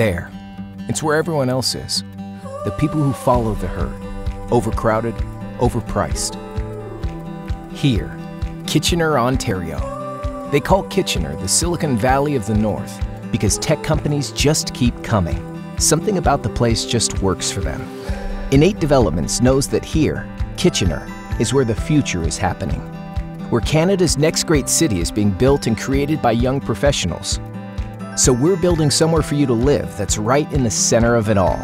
There. It's where everyone else is. The people who follow the herd. Overcrowded, overpriced. Here, Kitchener, Ontario. They call Kitchener the Silicon Valley of the North because tech companies just keep coming. Something about the place just works for them. IN8 Developments knows that here, Kitchener, is where the future is happening. Where Canada's next great city is being built and created by young professionals. So we're building somewhere for you to live that's right in the center of it all.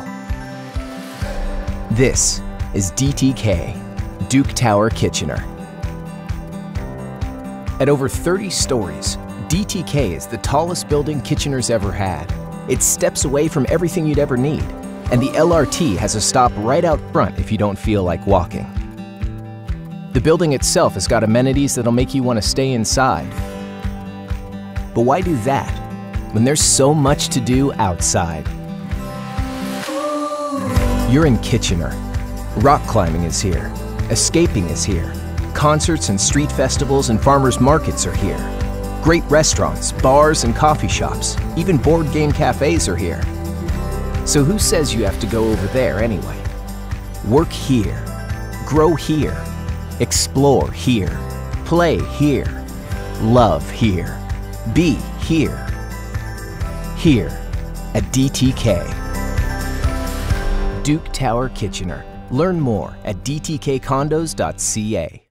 This is DTK, Duke Tower Kitchener. At over 30 stories, DTK is the tallest building Kitchener's ever had. It steps away from everything you'd ever need, and the LRT has a stop right out front if you don't feel like walking. The building itself has got amenities that'll make you want to stay inside. But why do that when there's so much to do outside? You're in Kitchener. Rock climbing is here. Escaping is here. Concerts and street festivals and farmers markets are here. Great restaurants, bars, and coffee shops, even board game cafes are here. So who says you have to go over there anyway? Work here. Grow here. Explore here. Play here. Love here. Be here. Here at DTK. Duke Tower Kitchener. Learn more at dtkcondos.ca.